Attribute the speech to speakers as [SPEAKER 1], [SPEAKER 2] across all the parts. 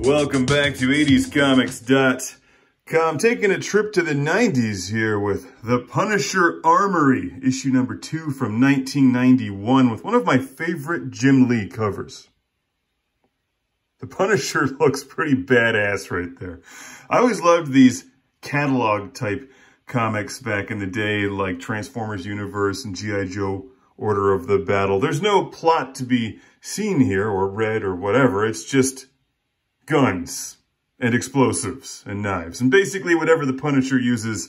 [SPEAKER 1] Welcome back to 80scomics.com. Taking a trip to the 90s here with The Punisher Armory, issue number two from 1991 with one of my favorite Jim Lee covers. The Punisher looks pretty badass right there. I always loved these catalog type comics back in the day like Transformers Universe and G.I. Joe Order of the Battle. There's no plot to be seen here or read or whatever. It's just guns and explosives and knives and basically whatever the Punisher uses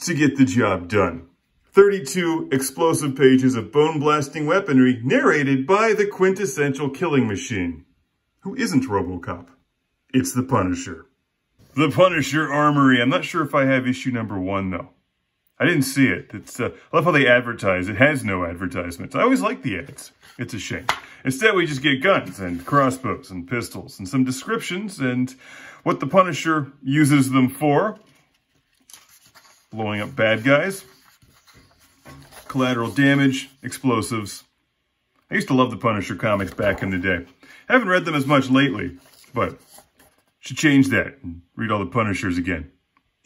[SPEAKER 1] to get the job done. 32 explosive pages of bone-blasting weaponry narrated by the quintessential killing machine, who isn't Robocop. It's the Punisher. The Punisher Armory. I'm not sure if I have issue number one, though. I didn't see it. It's uh, I love how they advertise. It has no advertisements. I always like the ads. It's a shame. Instead, we just get guns and crossbows and pistols and some descriptions and what the Punisher uses them for. Blowing up bad guys. Collateral damage, explosives. I used to love the Punisher comics back in the day. Haven't read them as much lately, but should change that and read all the Punishers again.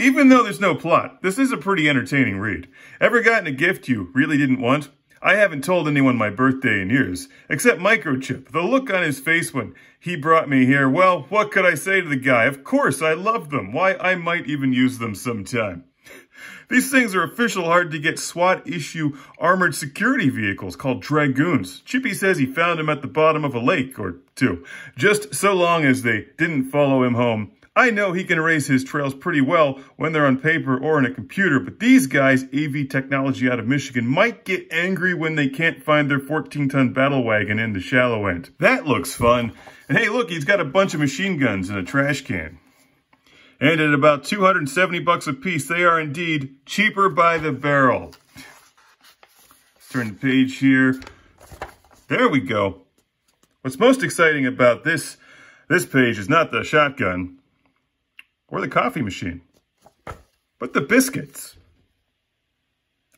[SPEAKER 1] Even though there's no plot, this is a pretty entertaining read. Ever gotten a gift you really didn't want? I haven't told anyone my birthday in years, except Microchip. The look on his face when he brought me here, well, what could I say to the guy? Of course, I love them. Why, I might even use them sometime. These things are official hard-to-get SWAT-issue armored security vehicles called Dragoons. Chippy says he found them at the bottom of a lake or two, just so long as they didn't follow him home I know he can erase his trails pretty well when they're on paper or in a computer, but these guys, AV Technology out of Michigan, might get angry when they can't find their 14-ton battle wagon in the shallow end. That looks fun. And hey, look, he's got a bunch of machine guns in a trash can. And at about 270 bucks a piece, they are indeed cheaper by the barrel. Let's Turn the page here. There we go. What's most exciting about this, this page is not the shotgun, or the coffee machine. But the biscuits.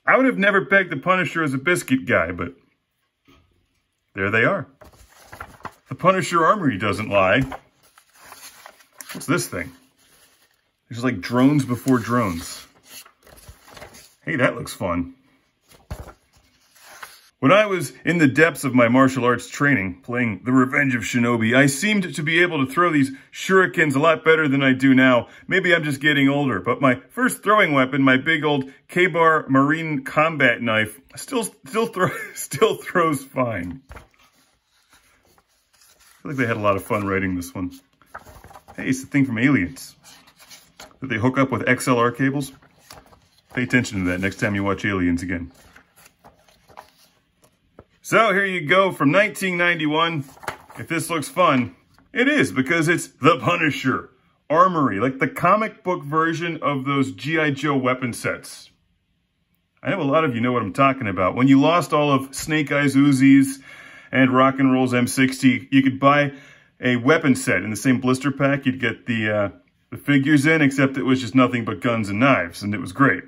[SPEAKER 1] I would have never pegged the Punisher as a biscuit guy, but there they are. The Punisher Armory doesn't lie. What's this thing? There's like drones before drones. Hey, that looks fun. When I was in the depths of my martial arts training, playing The Revenge of Shinobi, I seemed to be able to throw these shurikens a lot better than I do now. Maybe I'm just getting older, but my first throwing weapon, my big old K-Bar Marine combat knife, still still throw, still throws fine. I feel like they had a lot of fun writing this one. Hey, it's the thing from Aliens. That they hook up with XLR cables. Pay attention to that next time you watch Aliens again. So here you go from 1991. If this looks fun, it is because it's The Punisher Armory, like the comic book version of those G.I. Joe weapon sets. I know a lot of you know what I'm talking about. When you lost all of Snake Eyes Uzis and Rock and Roll's M60, you could buy a weapon set in the same blister pack. You'd get the, uh, the figures in, except it was just nothing but guns and knives, and it was great.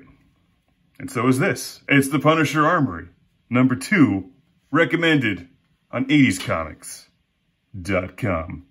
[SPEAKER 1] And so is this. It's the Punisher Armory, number two Recommended on 80scomics.com.